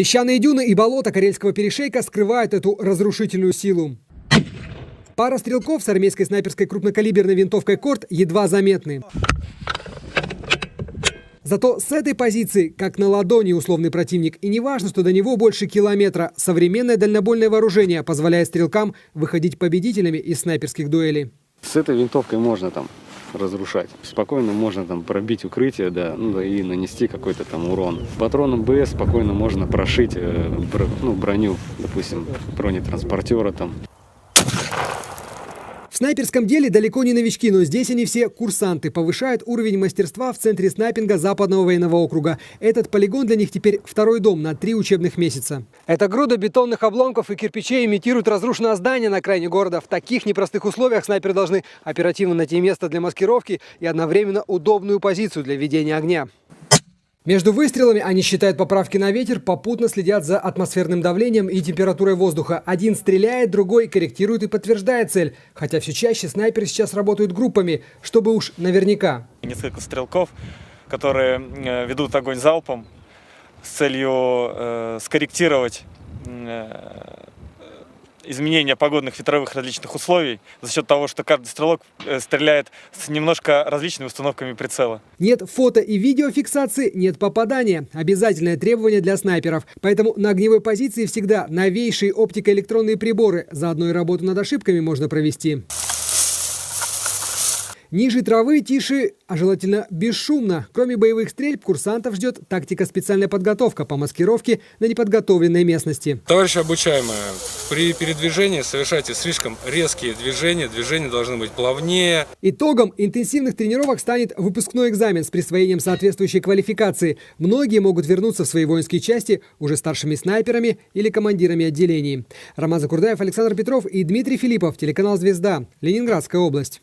Песчаные дюны и болота Карельского перешейка скрывают эту разрушительную силу. Пара стрелков с армейской снайперской крупнокалиберной винтовкой «Корт» едва заметны. Зато с этой позиции, как на ладони условный противник, и не важно, что до него больше километра, современное дальнобойное вооружение позволяет стрелкам выходить победителями из снайперских дуэлей. С этой винтовкой можно там разрушать. Спокойно можно там пробить укрытие, да, ну, и нанести какой-то там урон. Патроном БС спокойно можно прошить э, бро, ну, броню, допустим, бронетранспортера там. Снайперском деле далеко не новички, но здесь они все курсанты. Повышают уровень мастерства в Центре снайпинга Западного военного округа. Этот полигон для них теперь второй дом на три учебных месяца. Эта груда бетонных обломков и кирпичей имитирует разрушенное здание на окраине города. В таких непростых условиях снайперы должны оперативно найти место для маскировки и одновременно удобную позицию для ведения огня. Между выстрелами они считают поправки на ветер, попутно следят за атмосферным давлением и температурой воздуха. Один стреляет, другой корректирует и подтверждает цель. Хотя все чаще снайперы сейчас работают группами, чтобы уж наверняка. Несколько стрелков, которые э, ведут огонь залпом с целью э, скорректировать э, изменения погодных ветровых различных условий за счет того, что каждый стрелок э, стреляет с немножко различными установками прицела. Нет фото и видеофиксации, нет попадания. Обязательное требование для снайперов. Поэтому на огневой позиции всегда новейшие оптико-электронные приборы. Заодно и работу над ошибками можно провести. Ниже травы, тише, а желательно бесшумно. Кроме боевых стрельб, курсантов ждет тактика специальная подготовка по маскировке на неподготовленной местности. Товарищи обучаемые, при передвижении совершайте слишком резкие движения, движения должны быть плавнее. Итогом интенсивных тренировок станет выпускной экзамен с присвоением соответствующей квалификации. Многие могут вернуться в свои воинские части уже старшими снайперами или командирами отделений. Роман Закурдаев, Александр Петров и Дмитрий Филиппов, телеканал «Звезда», Ленинградская область.